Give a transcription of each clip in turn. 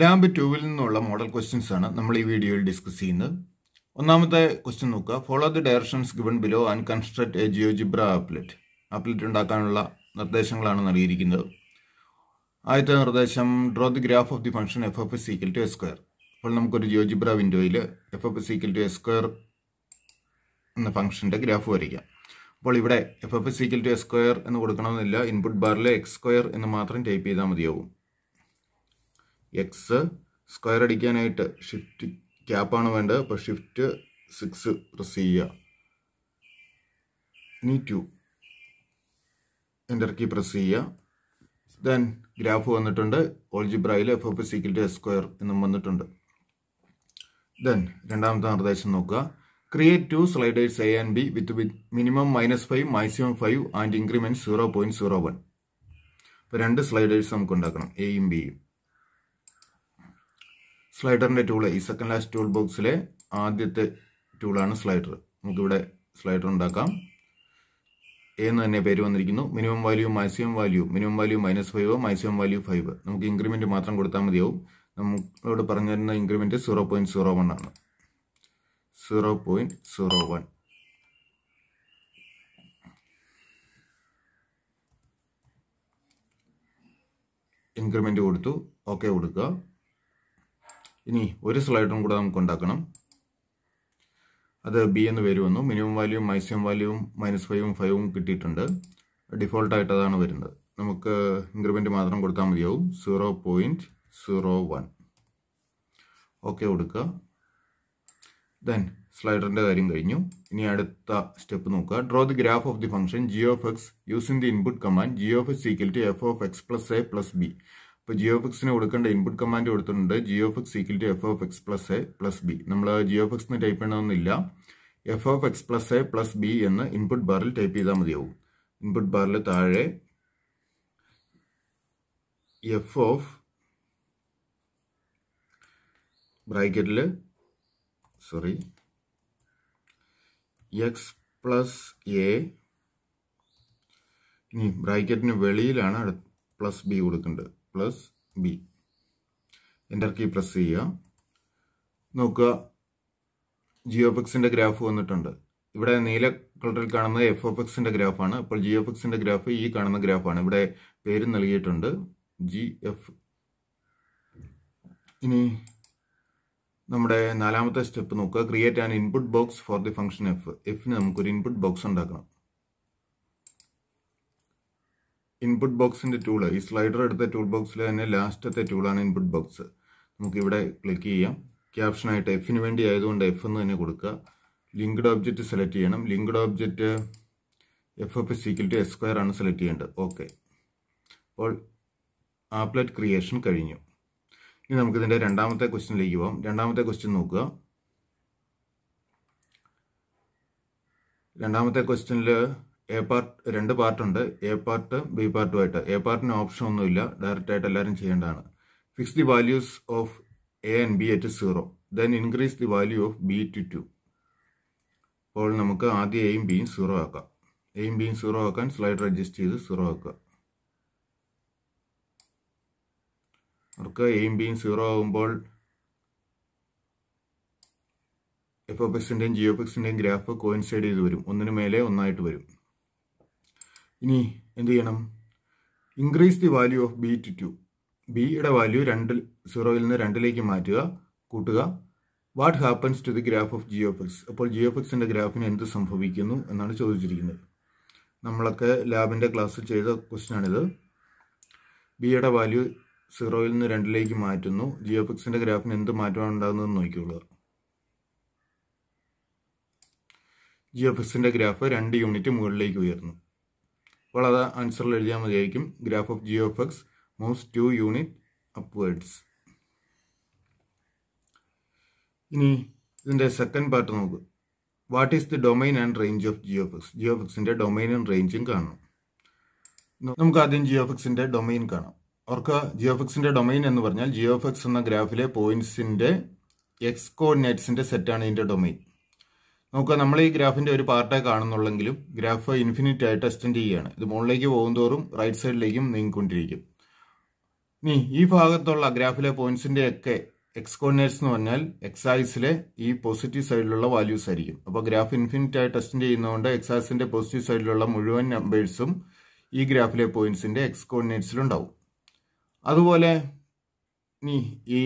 Lab ടൂവിൽ നിന്നുള്ള model questions ആണ് നമ്മൾ ഈ വീഡിയോയിൽ ഡിസ്കസ് ചെയ്യുന്നത്. ഒന്നാമത്തെ ക്വസ്റ്റ്യൻ നോക്കുക. Follow the directions given below and construct a GeoGebra applet applet ഉണ്ടാക്കാനുള്ള നിർദ്ദേശങ്ങളാണ് നൽകിയിരിക്കുന്നത്. ആദ്യത്തെ നിർദ്ദേശം draw the graph of the function f f s equal to s square അപ്പോൾ നമുക്കൊരു ജിയോജിബ്ര വിൻഡോയിൽ f f s equal to s square എന്ന ഫംഗ്ഷന്റെ ഗ്രാഫ് വരയ്ക്കാം. അപ്പോൾ ഇവിടെ f f s equal to s square എന്ന് കൊടുക്കണമെന്നില്ല. ഇൻപുട്ട് ബാറിൽ എക്സ് സ്ക്വയർ എന്ന് മാത്രം ടൈപ്പ് ചെയ്താൽ മതിയാവും. എക്സ് സ്ക്വയർ അടിക്കാനായിട്ട് ഷിഫ്റ്റ് ക്യാപ്പാണ് വേണ്ടത്. അപ്പോൾ ഷിഫ്റ്റ് സിക്സ് പ്രസ് ചെയ്യുക. ഇനി ടു എന്റർ കീ പ്രസ് ചെയ്യുക. ദെൻ ഗ്രാഫ് വന്നിട്ടുണ്ട്. ഓൾജിബ്രയിൽ എഫ് എഫ് സിക്കിൽ ടു സ്ക്വയർ എന്നും വന്നിട്ടുണ്ട്. ദെൻ രണ്ടാമത്തെ നിർദ്ദേശം നോക്കുക. Create two sliders A and B with minimum minus five maximum five and increment zero point zero one അപ്പോൾ രണ്ട് സ്ലൈഡേഴ്സ് നമുക്ക് ഉണ്ടാക്കണം. എയും ബിയും സ്ലൈഡറിന്റെ ടൂൾ ഈ സെക്കൻഡ് ലാസ്റ്റ് ടൂൾ ബോക്സിലെ ആദ്യത്തെ ടൂളാണ് സ്ലൈഡർ നമുക്കിവിടെ സ്ലൈഡർ ഉണ്ടാക്കാം. എന്ന് തന്നെ പേര് വന്നിരിക്കുന്നു. Minimum value maximum value minimum value minus five maximum value five നമുക്ക് ഇൻക്രിമെന്റ് മാത്രം കൊടുത്താൽ മതിയാവും. നമ്മളോട് പറഞ്ഞു തരുന്ന increment zero point zero one ആണ്. Zero point zero one increment കൊടുത്തു. ഓക്കെ കൊടുക്കുക. ഇനി ഒരു സ്ലൈഡും കൂടെ നമുക്ക് ഉണ്ടാക്കണം അത് ബി എന്ന് പേര് വന്നു. മിനിമം വാല്യൂവും മാക്സിമം വാല്യൂവും മൈനസ് ഫൈവും ഫൈവും കിട്ടിയിട്ടുണ്ട്. ഡിഫോൾട്ടായിട്ട് അതാണ് വരുന്നത്. നമുക്ക് ഇൻക്രിമെന്റ് മാത്രം കൊടുത്താൽ മതിയാവും. Zero point zero one okay കൊടുക്കുക. ദെൻ സ്ലൈഡറിന്റെ കാര്യം കഴിഞ്ഞു. ഇനി അടുത്ത സ്റ്റെപ്പ് നോക്കുക. Draw the graph of the function G of X using the input command G of X equal to F of X plus A plus B ഇപ്പോൾ G ഫിക്സിന് കൊടുക്കേണ്ട ഇൻപുട്ട് കമാൻഡ് കൊടുത്തിട്ടുണ്ട്. G of X equal to F of X plus A plus B നമ്മൾ G fix എന്ന് type ചെയ്യണമെന്നില്ല. F of X plus A plus B എന്ന് input ബാറിൽ type ചെയ്താൽ മതിയാവും. ഇൻപുട്ട് ബാറിൽ താഴെ എഫ് ഓഫ് ബ്രാക്കറ്റിൽ സോറി എക്സ് പ്ലസ് എ ഇനി ബ്രാക്കറ്റിന് വെളിയിലാണ് പ്ലസ് ബി കൊടുക്കേണ്ടത്. Plus B enter key press ചെയ്യുക. നോക്കുക. ജിയോ എക്സിന്റെ ഗ്രാഫ് വന്നിട്ടുണ്ട്. ഇവിടെ നീല കളറിൽ കാണുന്നത് എഫ് ഓഫ് എക്സിന്റെ ഗ്രാഫാണ് അപ്പോൾ ജിയോ എക്സിന്റെ ഗ്രാഫ് ഈ കാണുന്ന ഗ്രാഫാണ് ഇവിടെ പേര് നൽകിയിട്ടുണ്ട്. ജി എഫ് ഇനി നമ്മുടെ നാലാമത്തെ സ്റ്റെപ്പ് നോക്കുക. Create an input box for the function F എഫിന് നമുക്കൊരു ഇൻപുട്ട് ബോക്സ് ഉണ്ടാക്കണം. ഇൻപുട്ട് ബോക്സിന്റെ ടൂൾ ഈ സ്ലൈഡർ എടുത്ത ടൂൾ ബോക്സിൽ തന്നെ ലാസ്റ്റത്തെ ടൂളാണ് ഇൻപുട്ട് ബോക്സ് നമുക്ക് ഇവിടെ ക്ലിക്ക് ചെയ്യാം. ക്യാപ്ഷനായിട്ട് എഫിന് വേണ്ടി ആയതുകൊണ്ട് എഫ് എന്ന് തന്നെ കൊടുക്കുക. ലിങ്ക്ഡ് ഓബ്ജക്റ്റ് സെലക്ട് ചെയ്യണം. Linked object f f s equal to s square ആണ് സെലക്ട് ചെയ്യേണ്ടത്. ഓക്കെ അപ്പോൾ ആപ്ലെറ്റ് ക്രിയേഷൻ കഴിഞ്ഞു. ഇനി നമുക്കിതിന്റെ രണ്ടാമത്തെ ക്വസ്റ്റ്യനിലേക്ക് പോകാം രണ്ടാമത്തെ ക്വസ്റ്റ്യൻ നോക്കുക. രണ്ടാമത്തെ ക്വസ്റ്റ്യനിൽ എ പാർട്ട് രണ്ട് പാർട്ടുണ്ട് എ പാർട്ട് ബി പാർട്ടുമായിട്ട് എ പാർട്ടിന് ഓപ്ഷൻ ഒന്നുമില്ല. ഡയറക്റ്റ് ആയിട്ട് എല്ലാവരും ചെയ്യേണ്ടതാണ്. Fix the values of A and B at zero then increase the value of B to two അപ്പോൾ നമുക്ക് ആദ്യം എയും ബിയും സീറോ ആക്കാം. എയും ബിയും സീറോ ആക്കാൻ സ്ലൈഡർ അഡ്ജസ്റ്റ് ചെയ്ത് സീറോ ആക്കുക. അവർക്ക് എയും ബിയും സീറോ ആകുമ്പോൾ എഫ് എഫ് എക്സിന്റെയും ജിയോ എക്സിന്റെയും ഗ്രാഫ് കോയിൻസൈഡ് ചെയ്ത് വരും. ഒന്നിനു മേലെ ഒന്നായിട്ട് വരും. ഇനി എന്ത് ചെയ്യണം? Increase the value of B to two ബിയുടെ വാല്യൂ രണ്ട് സീറോയിൽ നിന്ന് രണ്ടിലേക്ക് മാറ്റുക കൂട്ടുക. What happens to the graph of G of X അപ്പോൾ ജിയോ എക്സിന്റെ ഗ്രാഫിന് എന്ത് സംഭവിക്കുന്നു എന്നാണ് ചോദിച്ചിരിക്കുന്നത്. നമ്മളൊക്കെ ലാബിന്റെ ക്ലാസ്സിൽ ചെയ്ത ക്വസ്റ്റ്യൻ ആണിത്. ബിയുടെ വാല്യൂ സീറോയിൽ നിന്ന് രണ്ടിലേക്ക് മാറ്റുന്നു. ജിയോ എക്സിന്റെ ഗ്രാഫിന് എന്ത് മാറ്റമാണ് ഉണ്ടാകുന്നതെന്ന് നോക്കിയുള്ളത് ജിയോ എക്സിന്റെ ഗ്രാഫ് രണ്ട് യൂണിറ്റ് മുകളിലേക്ക് ഉയർന്നു. അപ്പോൾ അത് ആൻസറിൽ എഴുതിയാൽ മതിയായിരിക്കും. Graph of G of X moves two unit upwards ഇനി ഇതിന്റെ സെക്കൻഡ് പാർട്ട് നോക്ക്. What is the domain and range of G of X G of എക്സിന്റെ ഡൊമൈനും റേഞ്ചും കാണണം. നമുക്ക് ആദ്യം ജിയോ എഫ് ഡൊമൈൻ കാണാം. അവർക്ക് ജിയോ എഫ് ഡൊമൈൻ എന്ന് പറഞ്ഞാൽ ജിയോ എഫ് എന്ന ഗ്രാഫിലെ പോയിന്റ്സിന്റെ എക്സ് കോർഡിനേറ്റ്സിന്റെ സെറ്റാണ് ഇതിന്റെ ഡൊമൈൻ നമുക്ക് നമ്മൾ ഈ ഗ്രാഫിന്റെ ഒരു പാർട്ടേ കാണുന്നുള്ളെങ്കിലും ഗ്രാഫ് ഇൻഫിനിറ്റ് ആയിട്ട് എക്സ്റ്റെൻഡ് ചെയ്യുകയാണ്. ഇത് മുകളിലേക്ക് പോകുന്തോറും റൈറ്റ് സൈഡിലേക്കും നീങ്ങിക്കൊണ്ടിരിക്കും. ഇനി ഈ ഭാഗത്തുള്ള ഗ്രാഫിലെ പോയിന്റ്സിന്റെ ഒക്കെ എക്സ് കോർഡിനേറ്റ്സ് എന്ന് പറഞ്ഞാൽ എക്സൈസിലെ ഈ പോസിറ്റീവ് സൈഡിലുള്ള വാല്യൂസ് ആയിരിക്കും. അപ്പോൾ ഗ്രാഫ് ഇൻഫിനിറ്റ് ആയി ടെസ്റ്റ് ചെയ്യുന്നതുകൊണ്ട് എക്സൈസിന്റെ പോസിറ്റീവ് സൈഡിലുള്ള മുഴുവൻ നമ്പേഴ്സും ഈ ഗ്രാഫിലെ പോയിന്റ്സിന്റെ എക്സ് കോർഡിനേറ്റ്സിലുണ്ടാവും അതുപോലെ ഇനി ഈ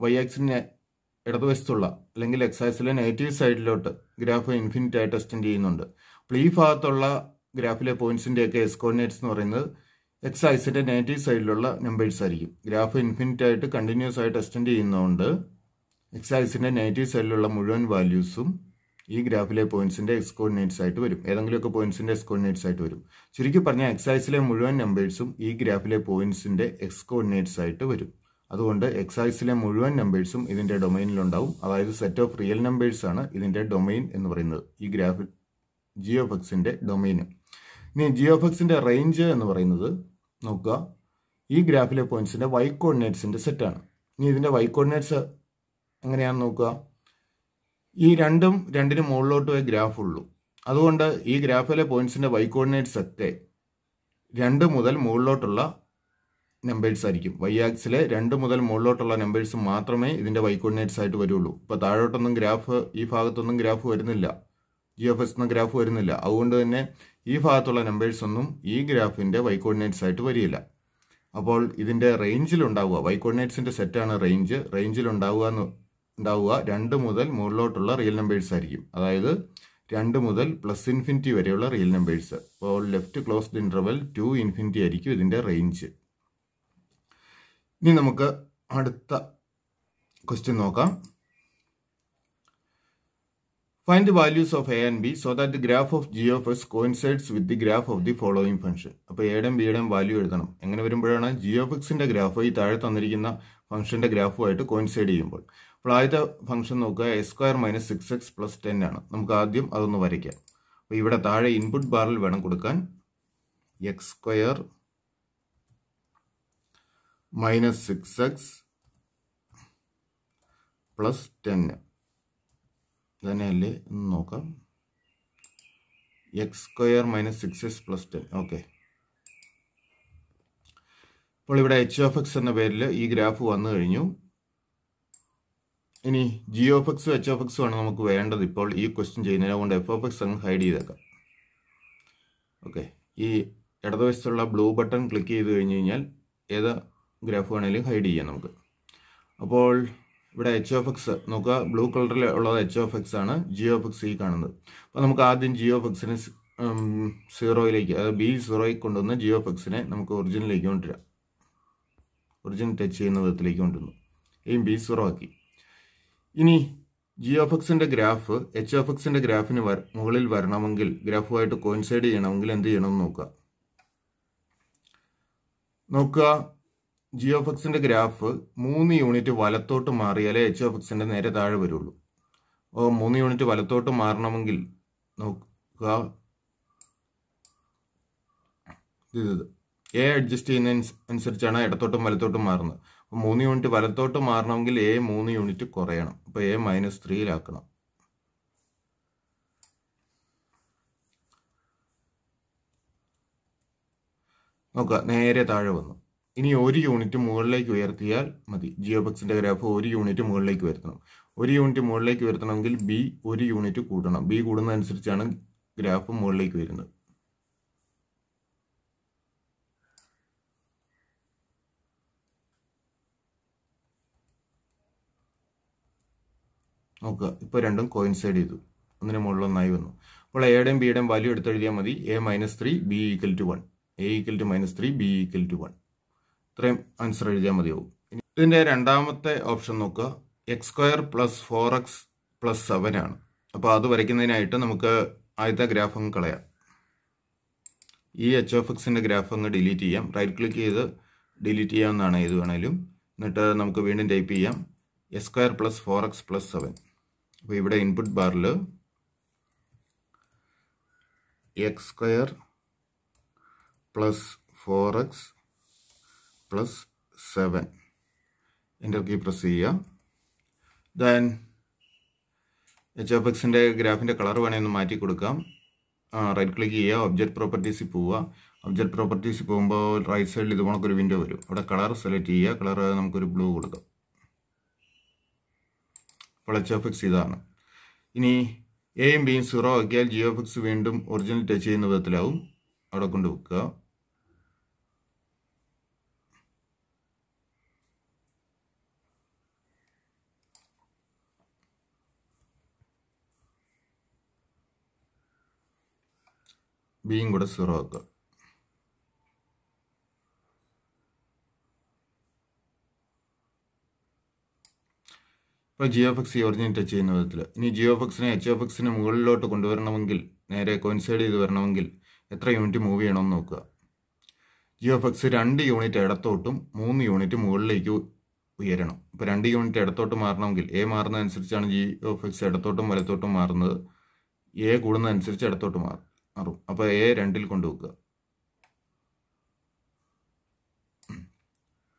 വൈ ആക്സിന്റെ ഇടതുവശത്തുള്ള അല്ലെങ്കിൽ എക്സൈസിലെ നെഗറ്റീവ് സൈഡിലോട്ട് ഗ്രാഫ് ഇൻഫിനിറ്റ് ആയിട്ട് എക്സ്റ്റെൻഡ് ചെയ്യുന്നുണ്ട്. അപ്പോൾ ഈ ഭാഗത്തുള്ള ഗ്രാഫിലെ പോയിന്റ്സിന്റെ ഒക്കെ എസ് കോർഡിനേറ്റ്സ് എന്ന് പറയുന്നത് എക്സൈസിന്റെ നെഗറ്റീവ് സൈഡിലുള്ള നമ്പേഴ്സ് ആയിരിക്കും. ഗ്രാഫ് ഇൻഫിനിറ്റ് ആയിട്ട് കണ്ടിന്യൂസ് ആയിട്ട് എക്സ്റ്റെൻഡ് ചെയ്യുന്നതുകൊണ്ട് എക്സൈസിന്റെ നെഗറ്റീവ് സൈഡിലുള്ള മുഴുവൻ വാല്യൂസും ഈ ഗ്രാഫിലെ പോയിന്റ്സിന്റെ എക്സ് കോർഡിനേറ്റ്സ് ആയിട്ട് വരും. ഏതെങ്കിലുമൊക്കെ പോയിന്റ്സിന്റെ എക്സ് കോർഡിനേറ്റ്സ് ആയിട്ട് വരും. ചുരുക്കി പറഞ്ഞാൽ എക്സൈസിലെ മുഴുവൻ നമ്പേഴ്സും ഈ ഗ്രാഫിലെ പോയിന്റ്സിന്റെ എക്സ് കോർഡിനേറ്റ്സ് ആയിട്ട് വരും. അതുകൊണ്ട് എക്സൈസിലെ മുഴുവൻ നമ്പേഴ്സും ഇതിന്റെ ഡൊമൈനിലുണ്ടാവും അതായത് സെറ്റ് ഓഫ് റിയൽ നമ്പേഴ്സ് ആണ് ഇതിന്റെ ഡൊമൈൻ എന്ന് പറയുന്നത്. ഈ ഗ്രാഫിൽ ജി ഓഫ് ഡൊമൈന് ഇനി ജി ഓഫ് റേഞ്ച് എന്ന് പറയുന്നത് നോക്കുക. ഈ ഗ്രാഫിലെ പോയിന്റ്സിന്റെ വൈ കോർഡിനേറ്റ്സിന്റെ സെറ്റാണ് ഇനി ഇതിന്റെ വൈ കോർഡിനേറ്റ്സ് എങ്ങനെയാണെന്ന് നോക്കുക. ഈ രണ്ടും രണ്ടിനും മുകളിലോട്ട് പോയ ഗ്രാഫ് ഉള്ളൂ. അതുകൊണ്ട് ഈ ഗ്രാഫിലെ പോയിന്റ്സിന്റെ വൈ കോർഡിനേറ്റ്സ് ഒക്കെ രണ്ട് മുതൽ മുകളിലോട്ടുള്ള നമ്പേഴ്സ് ആയിരിക്കും. വൈ ആക്സിലെ രണ്ട് മുതൽ മുകളിലോട്ടുള്ള നമ്പേഴ്സ് മാത്രമേ ഇതിന്റെ വൈ കോർഡിനേറ്റ്സ് ആയിട്ട് വരുള്ളൂ. ഇപ്പൊ താഴോട്ടൊന്നും ഗ്രാഫ് ഈ ഭാഗത്തൊന്നും ഗ്രാഫ് വരുന്നില്ല. ജി എഫ് എസ് എന്ന ഗ്രാഫ് വരുന്നില്ല. അതുകൊണ്ട് തന്നെ ഈ ഭാഗത്തുള്ള നമ്പേഴ്സ് ഒന്നും ഈ ഗ്രാഫിന്റെ വൈ കോർഡിനേറ്റ്സ് ആയിട്ട് വരികയില്ല. അപ്പോൾ ഇതിന്റെ റേഞ്ചിൽ ഉണ്ടാവുക. വൈ കോർഡിനേറ്റ്സിന്റെ സെറ്റാണ് റേഞ്ച് റേഞ്ചിൽ ഉണ്ടാവുക എന്ന് ഉണ്ടാവുക രണ്ട് മുതൽ മുകളിലോട്ടുള്ള റിയൽ നമ്പേഴ്സ് ആയിരിക്കും. അതായത് രണ്ട് മുതൽ പ്ലസ് ഇൻഫിനിറ്റി വരെയുള്ള റിയൽ നമ്പേഴ്സ് അപ്പോൾ left closed interval to infinity ആയിരിക്കും ഇതിന്റെ റേഞ്ച് ഇനി നമുക്ക് അടുത്ത ക്വസ്റ്റ്യൻ നോക്കാം. Find the values of A and B so that the graph of G of X coincides with the graph of the following function അപ്പോൾ എയുടെയും ബിയുടെയും വാല്യൂ എഴുതണം. എങ്ങനെ വരുമ്പോഴാണ് ജി ഓഫ് എക്സിന്റെ ഗ്രാഫ് ഈ താഴെ തന്നിരിക്കുന്ന ഫംഗ്ഷന്റെ ഗ്രാഫുമായിട്ട് കോയിൻസൈഡ് ചെയ്യുമ്പോൾ. അപ്പോൾ ആദ്യത്തെ ഫംഗ്ഷൻ നോക്കുക. A square minus six X plus ten ആണ്. നമുക്ക് ആദ്യം അതൊന്ന് വരയ്ക്കാം. അപ്പോൾ ഇവിടെ താഴെ ഇൻപുട്ട് ബാറിൽ വേണം കൊടുക്കാൻ. X square minus six X plus ten തന്നെയല്ലേ എന്ന് നോക്കാം. X square minus six X plus ten okay അപ്പോൾ ഇവിടെ എച്ച് ഓഫ് എക്സ് എന്ന പേരിൽ ഈ ഗ്രാഫ് വന്നു കഴിഞ്ഞു. ഇനി ജി ഓഫ് എക്സും എച്ച് ഓഫ് എക്സും ആണ് നമുക്ക് വേണ്ടത്. ഇപ്പോൾ ഈ ക്വസ്റ്റ്യൻ ചെയ്യുന്നതിനെ കൊണ്ട് എഫ് ഓഫ് എക്സ് അങ്ങ് ഹൈഡ് ചെയ്തേക്കാം. ഓക്കെ ഈ ഇടതുവശത്തുള്ള ബ്ലൂ ബട്ടൺ ക്ലിക്ക് ചെയ്ത് കഴിഞ്ഞ് കഴിഞ്ഞാൽ ഏത് ഗ്രാഫ് വേണമെങ്കിൽ ഹൈഡ് ചെയ്യാം നമുക്ക്. അപ്പോൾ ഇവിടെ എച്ച് ഓഫ് എക്സ് നോക്കുക. ബ്ലൂ കളറിൽ ഉള്ളത് എച്ച് ഓഫ് എക്സ് ആണ്. ജി ഓഫ് എക്സ് ഈ കാണുന്നത്. അപ്പോൾ നമുക്ക് ആദ്യം ജി ഓഫ് എക്സിനെ സീറോയിലേക്ക് അതായത് ബി സീറോയിൽ കൊണ്ടുവന്ന് ജി ഓഫ് എക്സിനെ നമുക്ക് ഒറിജിനിലേക്ക് കൊണ്ടുവരാം. ഒറിജിൻ ടച്ച് ചെയ്യുന്ന വിധത്തിലേക്ക് കൊണ്ടുവന്നു. എയും ബി സീറോ ആക്കി. ഇനി ജി ഓഫ് എക്സിന്റെ ഗ്രാഫ് എച്ച് ഓഫ് എക്സിന്റെ ഗ്രാഫിന് മുകളിൽ വരണമെങ്കിൽ ഗ്രാഫുമായിട്ട് കോയിൻസൈഡ് ചെയ്യണമെങ്കിൽ എന്ത് ചെയ്യണമെന്ന് നോക്കുക. നോക്കുക. ജി ഓഫ് ഗ്രാഫ് മൂന്ന് യൂണിറ്റ് വലത്തോട്ട് മാറിയാലേ എച്ച് ഓഫ് എക്സിന്റെ നേരെ താഴെ വരുള്ളൂ. അപ്പോൾ മൂന്ന് യൂണിറ്റ് വലത്തോട്ട് മാറണമെങ്കിൽ നോക്കുക. ഇത് എ അഡ്ജസ്റ്റ് ചെയ്യുന്ന അനുസരിച്ചാണ് ഇടത്തോട്ടും വലത്തോട്ടും മാറുന്നത്. അപ്പോൾ മൂന്ന് യൂണിറ്റ് വലത്തോട്ട് മാറണമെങ്കിൽ എ മൂന്ന് യൂണിറ്റ് കുറയണം. അപ്പോൾ എ മൈനസ് ത്രീയിലാക്കണം നോക്കുക നേരെ താഴെ വന്നു. ഇനി ഒരു യൂണിറ്റ് മുകളിലേക്ക് ഉയർത്തിയാൽ മതി. ജിയോബക്സിന്റെ ഗ്രാഫ് ഒരു യൂണിറ്റ് മുകളിലേക്ക് ഉയർത്തണം ഒരു യൂണിറ്റ് മുകളിലേക്ക് ഉയർത്തണമെങ്കിൽ ബി ഒരു യൂണിറ്റ് കൂട്ടണം. ബി കൂടുന്നതനുസരിച്ചാണ് ഗ്രാഫ് മുകളിലേക്ക് വരുന്നത്. നോക്കുക. ഇപ്പോൾ രണ്ടും കോയിൻസൈഡ് ചെയ്തു. ഒന്നിന് മുകളിൽ ഒന്നായി വന്നു. അപ്പോൾ എയുടെയും ബിയുടെയും വാല്യൂ എടുത്തെഴുതിയാൽ മതി. A minus three B equal to one A equal to minus three B equal to one ഇത്രയും ആൻസർ എഴുതിയാൽ മതിയാവും. ഇനി ഇതിന്റെ രണ്ടാമത്തെ ഓപ്ഷൻ നോക്കുക. X square plus four X plus seven ആണ്. അപ്പോൾ അത് വരയ്ക്കുന്നതിനായിട്ട് നമുക്ക് ആദ്യത്തെ ഗ്രാഫ് അങ്ങ് കളയാം. ഈ എച്ച് ഓഫ് എക്സിന്റെ ഗ്രാഫ് അങ്ങ് ഡിലീറ്റ് ചെയ്യാം. റൈറ്റ് ക്ലിക്ക് ചെയ്ത് ഡിലീറ്റ് ചെയ്യാവുന്നതാണ് ഏത് വേണേലും. എന്നിട്ട് നമുക്ക് വീണ്ടും ടൈപ്പ് ചെയ്യാം. X square plus four X plus seven അപ്പോൾ ഇവിടെ ഇൻപുട്ട് ബാറിൽ X square plus four X plus seven enter key press ചെയ്യുക ദെൻ എച്ച് ഓഫ് എക്സിന്റെ ഗ്രാഫിന്റെ കളർ വേണമെങ്കിൽ ഒന്ന് മാറ്റി കൊടുക്കാം. റൈറ്റ് ക്ലിക്ക് ചെയ്യുക ഒബ്ജക്റ്റ് പ്രോപ്പർട്ടീസിൽ പോവുക. ഒബ്ജക്റ്റ് പ്രോപ്പർട്ടീസ് പോകുമ്പോൾ റൈറ്റ് സൈഡിൽ ഇത് കണക്കൊരു വിൻഡോ വരും. അവിടെ കളർ സെലക്ട് ചെയ്യുക. കളർ നമുക്കൊരു ബ്ലൂ കൊടുക്കാം. അപ്പോൾ എച്ച് എഫ് എക്സ് ഇതാണ്. ഇനി എയും ബിയും സീറോ ആക്കിയാൽ ജിയോ എഫ് വീണ്ടും ഒറിജിനൽ ടച്ച് ചെയ്യുന്ന വിധത്തിലാവും. അവിടെ കൊണ്ട് വെക്കുക. ബിയും കൂടെ സീറോ ആക്കുക. ഇപ്പോൾ ജിയോ എഫ് ഈ ടച്ച് ചെയ്യുന്ന വിധത്തിൽ ഇനി ജിയോ എഫ് എക്സിനെ എച്ച് എഫ് എക്സിന് മുകളിലോട്ട് കൊണ്ടുവരണമെങ്കിൽ നേരെ കോയിൻസൈഡ് ചെയ്ത് വരണമെങ്കിൽ എത്ര യൂണിറ്റ് മൂവ് ചെയ്യണമെന്ന് നോക്കുക. ജിയോ എഫ് എക്സ് രണ്ട് യൂണിറ്റ് ഇടത്തോട്ടും മൂന്ന് യൂണിറ്റ് മുകളിലേക്ക് ഉയരണം. ഇപ്പോൾ രണ്ട് യൂണിറ്റ് ഇടത്തോട്ട് മാറണമെങ്കിൽ എ മാറുന്നതനുസരിച്ചാണ് ജി എഫ് എക്സ് ഇടത്തോട്ടും വലത്തോട്ടും മാറുന്നത്. എ കൂടുന്നതനുസരിച്ച് ഇടത്തോട്ട് മാറും. മാറും അപ്പോൾ എ രണ്ടിൽ കൊണ്ടുവെക്കുക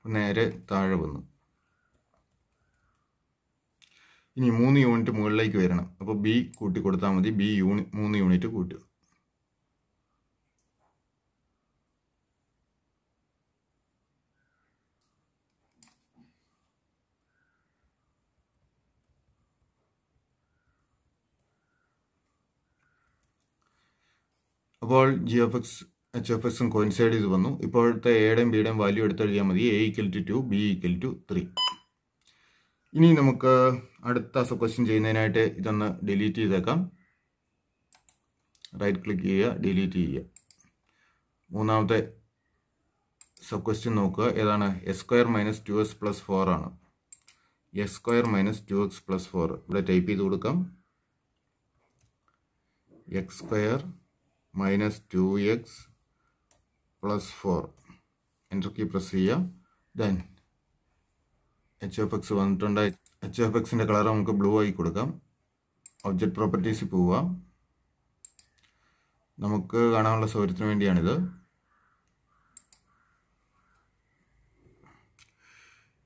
നേരെ താഴെ വന്നു. ഇനി മൂന്ന് യൂണിറ്റ് മുകളിലേക്ക് വരണം. അപ്പോൾ ബി കൂട്ടി കൊടുത്താൽ മതി. ബി യൂണി മൂന്ന് യൂണിറ്റ് കൂട്ടുക. അപ്പോൾ G of X H of എക്സും കോയിൻസൈഡ് ചെയ്ത് വന്നു. ഇപ്പോഴത്തെ എയുടെയും ബിയുടെയും വാല്യൂ എടുത്തെഴുതിയാൽ മതി. A equal to two B equal to three ഇനി നമുക്ക് അടുത്ത സബ് ക്വസ്റ്റ്യൻ ചെയ്യുന്നതിനായിട്ട് ഇതൊന്ന് ഡിലീറ്റ് ചെയ്തേക്കാം. റൈറ്റ് ക്ലിക്ക് ചെയ്യുക ഡിലീറ്റ് ചെയ്യുക. മൂന്നാമത്തെ സബ് ക്വസ്റ്റ്യൻ നോക്കുക. ഏതാണ്? X square minus two X plus four ആണ്. X square minus two X plus four ഇവിടെ ടൈപ്പ് ചെയ്ത് കൊടുക്കാം. X square minus two X plus four enter press ചെയ്യാം. ദെൻ എച്ച് എഫ് എക്സ് വന്നിട്ടുണ്ട്. എച്ച് എഫ് എക്സിന്റെ colour നമുക്ക് blue ആയി കൊടുക്കാം. ഒബ്ജക്റ്റ് പ്രോപ്പർട്ടീസിൽ പോവാം. നമുക്ക് കാണാനുള്ള സൗകര്യത്തിന് വേണ്ടിയാണിത്.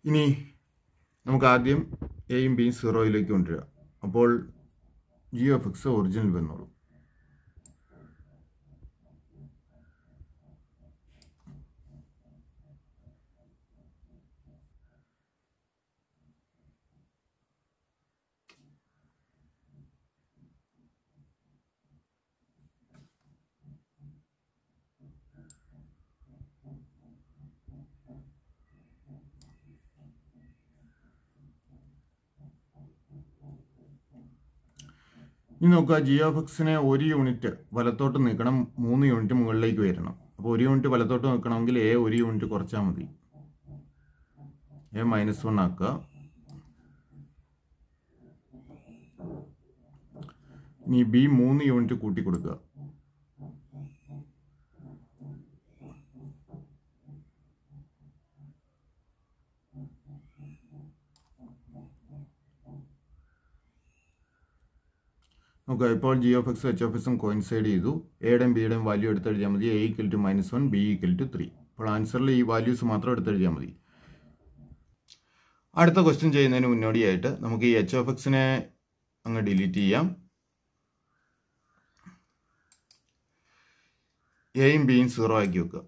ഇനി നമുക്ക് ആദ്യം എയും ബിയും സീറോയിലേക്ക് കൊണ്ടുവരിക. അപ്പോൾ ജി എഫ് എക്സ് ഒറിജിനൽ വന്നോളൂ. ഇനി നോക്കുക ജി ഓഫ് എക്സിനെ ഒരു യൂണിറ്റ് വലത്തോട്ട് നിൽക്കണം മൂന്ന് യൂണിറ്റ് മുകളിലേക്ക് വരണം അപ്പോൾ ഒരു യൂണിറ്റ് വലത്തോട്ട് നിൽക്കണമെങ്കിൽ എ ഒരു യൂണിറ്റ് കുറച്ചാൽ മതി. എ മൈനസ് വൺ ആക്കുക. ഇനി ബി മൂന്ന് യൂണിറ്റ് കൂട്ടി കൊടുക്കുക. നോക്കുക ഇപ്പോൾ G of X H of എക്സും കോയിൻസൈഡ് ചെയ്തു. എയുടെയും ബിയുടെയും വാല്യൂ എടുത്തെഴുതിയാൽ മതി. A equal to minus one B equal to three അപ്പോൾ ആൻസറിൽ ഈ വാല്യൂസ് മാത്രം എടുത്തെഴുതിയാൽ മതി. അടുത്ത ക്വസ്റ്റ്യൻ ചെയ്യുന്നതിന് മുന്നോടിയായിട്ട് നമുക്ക് ഈ എച്ച് എഫ് എക്സിനെ അങ്ങ് ഡിലീറ്റ് ചെയ്യാം. എയും ബിയും സീറോ ആക്കി വെക്കുക.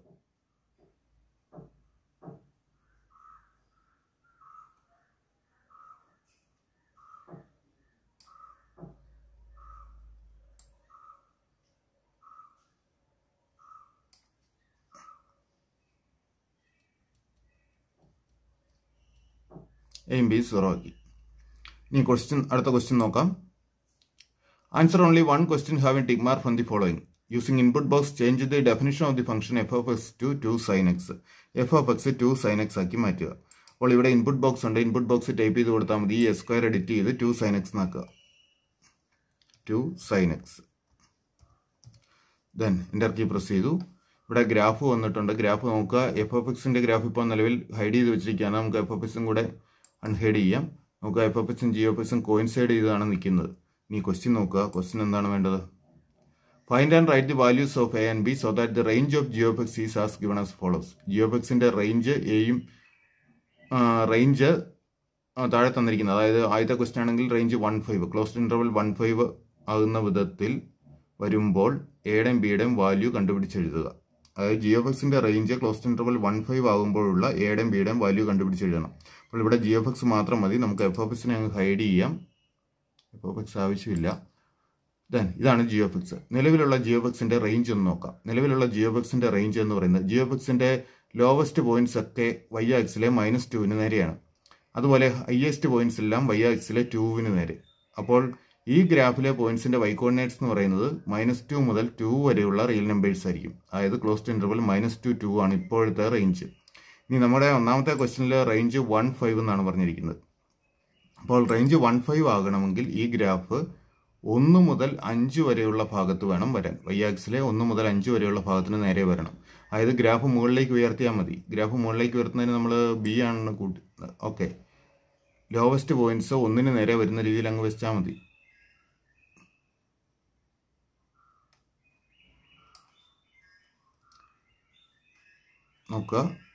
എയും ബി സീറോ ആക്കി ഇനി ക്വസ്റ്റ്യൻ അടുത്ത ക്വസ്റ്റ്യൻ നോക്കാം. Answer only one question have tick mark from the following using input box change the definition of the function F of X to two sine X F of X to sine X ആക്കി മാറ്റുക. അപ്പോൾ ഇവിടെ input box ഉണ്ട്. Input box type ചെയ്ത് കൊടുത്താൽ മതി. ഈ S square edit ചെയ്ത് two sine X എന്നാക്കുക. Two sine X then enter key press ചെയ്തു. ഇവിടെ ഗ്രാഫ് വന്നിട്ടുണ്ട്. ഗ്രാഫ് നോക്കുക. എഫ് എഫ് എക്സിന്റെ ഗ്രാഫ് ഇപ്പോൾ നിലവിൽ ഹൈഡ് ചെയ്ത് വെച്ചിരിക്കുകയാണ്. നമുക്ക് എഫ് എഫ് എക്സും കൂടെ അൺഹൈഡ് ചെയ്യാം. നമുക്ക് എഫ് എഫ് എക്സും ജി എഫ് എക്സും കോയിൻസൈഡ് ചെയ്താണ് നിൽക്കുന്നത്. ഇനി ക്വസ്റ്റ്യൻ നോക്കുക. ക്വസ്റ്റ്യൻ എന്താണ് വേണ്ടത്? Find and write the values of A and B so that the range of G of X is as given as follows G of എക്സിന്റെ range എയും റേഞ്ച് താഴെ തന്നിരിക്കുന്നത്. അതായത് ആദ്യത്തെ ക്വസ്റ്റ്യൻ ആണെങ്കിൽ range one five closed interval one five ആകുന്ന വിധത്തിൽ വരുമ്പോൾ എയുടെയും ബിയുടെയും വാല്യൂ കണ്ടുപിടിച്ചെഴുതുക. അതായത് ജിയോ എഫ് എക്സിന്റെ range close interval one five ആകുമ്പോഴുള്ള എയുടെയും ബിയുടെയും വാല്യൂ കണ്ടുപിടിച്ച് എഴുതണം അപ്പോൾ ഇവിടെ ജി എഫ് എക്സ് മാത്രം മതി. നമുക്ക് എഫ് എഫ് എക്സിനെ അങ്ങ് ഹൈഡ് ചെയ്യാം. എഫ് എഫ് എക്സ് ആവശ്യമില്ല. ദെൻ ഇതാണ് ജിയോ എക്സ് നിലവിലുള്ള ജിയോ എക്സിന്റെ റേഞ്ച് ഒന്ന് നോക്കാം. നിലവിലുള്ള ജിയോ എക്സിന്റെ റേഞ്ച് എന്ന് പറയുന്നത് ജിയോ എക്സിന്റെ ലോവസ്റ്റ് പോയിന്റ്സ് ഒക്കെ വൈ ആക്സിലെ മൈനസ് ടുവിന് നേരെയാണ്. അതുപോലെ ഹയസ്റ്റ് പോയിന്റ്സ് എല്ലാം വൈ ആക്സിലെ ടുവിന് നേരെ. അപ്പോൾ ഈ ഗ്രാഫിലെ പോയിന്റ്സിന്റെ വൈ കോർഡിനേറ്റ്സ് എന്ന് പറയുന്നത് മൈനസ് ടു മുതൽ ടു വരെയുള്ള റിയൽ നമ്പേഴ്സ് ആയിരിക്കും. അതായത് close interval minus two two ആണ് ഇപ്പോഴത്തെ റേഞ്ച് ഇനി നമ്മുടെ ഒന്നാമത്തെ ക്വസ്റ്റനിൽ റേഞ്ച് വൺ ഫൈവ് എന്നാണ് പറഞ്ഞിരിക്കുന്നത്. അപ്പോൾ റേഞ്ച് വൺ ഫൈവ് ആകണമെങ്കിൽ ഈ ഗ്രാഫ് ഒന്ന് മുതൽ അഞ്ച് വരെയുള്ള ഭാഗത്ത് വേണം വരാൻ. വൈ ആക്സിലെ ഒന്ന് മുതൽ അഞ്ച് വരെയുള്ള ഭാഗത്തിന് നേരെ വരണം. അതായത് ഗ്രാഫ് മുകളിലേക്ക് ഉയർത്തിയാൽ മതി. ഗ്രാഫ് മുകളിലേക്ക് ഉയർത്തുന്നതിന് നമ്മൾ ബി ആണെന്ന് കൂട്ടി ഓക്കെ ലോവസ്റ്റ് പോയിന്റ്സ് ഒന്നിന് നേരെ വരുന്ന രീതിയിൽ അങ്ങ് വെച്ചാൽ മതി. നോക്കുക.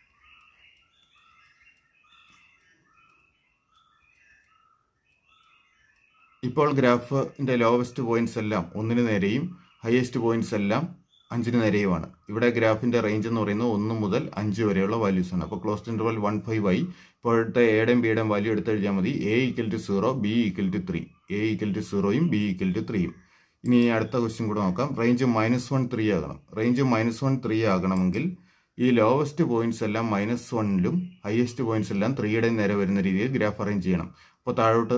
ഇപ്പോൾ ഗ്രാഫിന്റെ ലോവസ്റ്റ് പോയിന്റ്സ് എല്ലാം ഒന്നിന് നേരെയും ഹയസ്റ്റ് പോയിന്റ്സ് എല്ലാം അഞ്ചിന് നേരെയുമാണ്. ഇവിടെ ഗ്രാഫിന്റെ റേഞ്ച് എന്ന് പറയുന്നത് ഒന്ന് മുതൽ അഞ്ച് വരെയുള്ള വാല്യൂസ് ആണ്. അപ്പോൾ ക്ലോസ് ഇന്റർവൽ വൺ ഫൈവ് ആയി. ഇപ്പോഴത്തെ എയുടെയും ബിയുടെയും വാല്യൂ എടുത്തു കഴിഞ്ഞാൽ മതി. A equal to zero B equal to three A equal to സീറോയും B equal to ത്രീയും ഇനി അടുത്ത ക്വസ്റ്റ്യൻ കൂടെ നോക്കാം. റേഞ്ച് മൈനസ് വൺ ത്രീ ആകണം. റേഞ്ച് മൈനസ് വൺ ത്രീ ആകണമെങ്കിൽ ഈ ലോവസ്റ്റ് പോയിന്റ്സ് എല്ലാം മൈനസ് വണ്ണിലും ഹയസ്റ്റ് പോയിന്റ്സ് എല്ലാം ത്രീയുടെ നേരെ വരുന്ന രീതിയിൽ ഗ്രാഫ് അറേഞ്ച് ചെയ്യണം. അപ്പോൾ താഴോട്ട്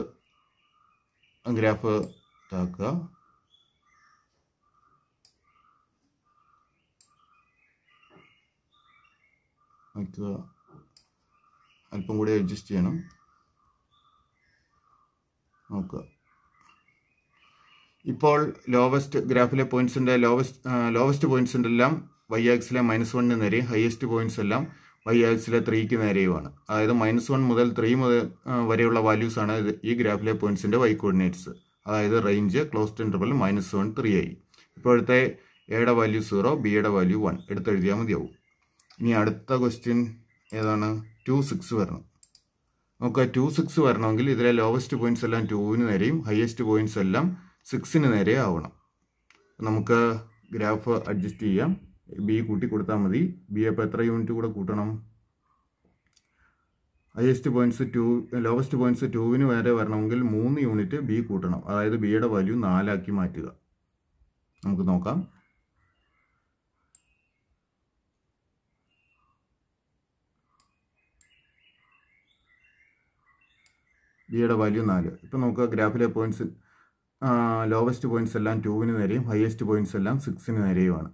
ഗ്രാഫ് ഇതാക്കുക. വയ്ക്കുക. അല്പം കൂടി അഡ്ജസ്റ്റ് ചെയ്യണം. നോക്കുക. ഇപ്പോൾ ലോവസ്റ്റ് ഗ്രാഫിലെ പോയിന്റ്സിന്റെ ലോവസ്റ്റ് ലോവസ്റ്റ് പോയിന്റ്സിന്റെ എല്ലാം വൈ ആക്സിലെ മൈനസ് വണ്ണിന് നേരെ ഹയസ്റ്റ് പോയിന്റ്സ് എല്ലാം വൈ ആക്സിലെ ത്രീക്ക് നേരെയുമാണ്. അതായത് മൈനസ് വൺ മുതൽ ത്രീ മുതൽ വരെയുള്ള വാല്യൂസ് ആണ് ഈ ഗ്രാഫിലെ പോയിന്റ്സിന്റെ വൈ കോർഡിനേറ്റ്സ്. അതായത് range closed interval minus one three ആയി. ഇപ്പോഴത്തെ എയുടെ വാല്യൂ സീറോ ബിയുടെ വാല്യൂ വൺ. എടുത്തെഴുതിയാൽ മതിയാവും. ഇനി അടുത്ത ക്വസ്റ്റ്യൻ ഏതാണ്? ടു സിക്സ് വരണം. നമുക്ക് ടു സിക്സ് വരണമെങ്കിൽ ഇതിലെ ലോവസ്റ്റ് പോയിന്റ്സ് എല്ലാം ടുവിന് നേരെയും ഹയസ്റ്റ് പോയിന്റ്സ് എല്ലാം സിക്സിന് നേരെ ആവണം. നമുക്ക് ഗ്രാഫ് അഡ്ജസ്റ്റ് ചെയ്യാം. ബി കൂട്ടി കൊടുത്താൽ മതി. ബി അപ്പോൾ എത്ര യൂണിറ്റ് കൂടെ കൂട്ടണം? Highest points two lowest points ടുവിന് വരെ വരണമെങ്കിൽ മൂന്ന് യൂണിറ്റ് ബി കൂട്ടണം. അതായത് ബിയുടെ വാല്യൂ നാലാക്കി മാറ്റുക. നമുക്ക് നോക്കാം. ബിയുടെ വാല്യൂ നാല്. ഇപ്പം നോക്കുക ഗ്രാഫിലെ പോയിന്റ്സ് ലോവസ്റ്റ് പോയിന്റ്സ് എല്ലാം ടുവിന് നേരെയും ഹയസ്റ്റ് പോയിന്റ്സ് എല്ലാം സിക്സിന് നേരെയുമാണ്.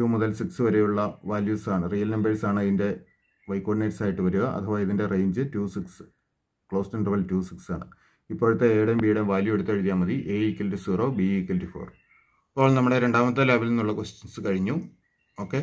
ടു മുതൽ സിക്സ് വരെയുള്ള ആണ്. റിയൽ നമ്പേഴ്സ് ആണ് ഇതിന്റെ വൈ കോർഡിനേറ്റ്സ് ആയിട്ട് വരിക. അഥവാ ഇതിന്റെ range two six closed interval two six ആണ്. ഇപ്പോഴത്തെ എയുടെയും ബിയുടെയും വാല്യൂ എടുത്ത് എഴുതിയാൽ മതി. A equal to zero B equal to four അപ്പോൾ നമ്മുടെ രണ്ടാമത്തെ ലെവലിൽ നിന്നുള്ള ക്വസ്റ്റ്യൻസ് കഴിഞ്ഞു. ഓക്കെ